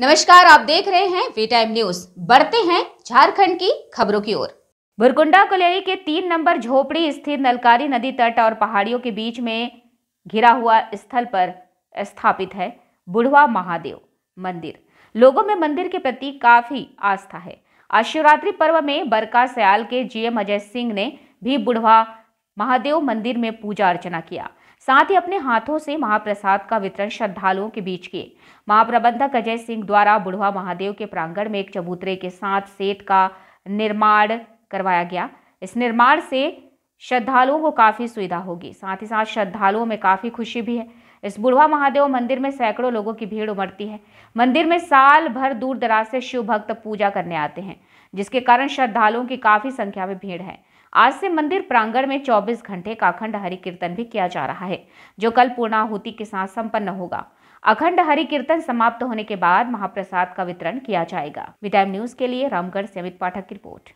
नमस्कार, आप देख रहे हैं वी टाइम न्यूज़ बढ़ते हैं झारखंड की खबरों की ओर। भुरकुंडा कोलियाई के तीन नंबर झोपड़ी स्थित नलकारी नदी तट और पहाड़ियों के बीच में घिरा हुआ स्थल पर स्थापित है बुढ़वा महादेव मंदिर। लोगों में मंदिर के प्रति काफ़ी आस्था है। आज शिवरात्रि पर्व में बरका सयाल के जीएम अजय सिंह ने भी बुढ़वा महादेव मंदिर में पूजा अर्चना किया। साथ ही अपने हाथों से महाप्रसाद का वितरण श्रद्धालुओं के बीच किए। महाप्रबंधक अजय सिंह द्वारा बुढ़वा महादेव के प्रांगण में एक चबूतरे के साथ सेट का निर्माण करवाया गया। इस निर्माण से श्रद्धालुओं को काफ़ी सुविधा होगी। साथ ही साथ श्रद्धालुओं में काफ़ी खुशी भी है। इस बुढ़वा महादेव मंदिर में सैकड़ों लोगों की भीड़ उमड़ती है। मंदिर में साल भर दूर दराज से शिव भक्त पूजा करने आते हैं, जिसके कारण श्रद्धालुओं की काफ़ी संख्या में भीड़ है। आज से मंदिर प्रांगण में 24 घंटे का अखंड हरि कीर्तन भी किया जा रहा है, जो कल पूर्णाहुति के साथ संपन्न होगा। अखंड हरि कीर्तन समाप्त होने के बाद महाप्रसाद का वितरण किया जाएगा। विटाइम न्यूज़ के लिए रामगढ़ से अमित पाठक की रिपोर्ट।